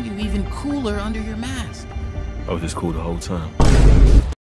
were you even cooler under your mask? I was just cool the whole time.